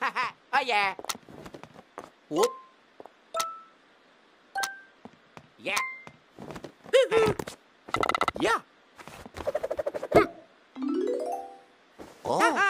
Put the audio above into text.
哈哈，二爷。我。呀 hai, yeah.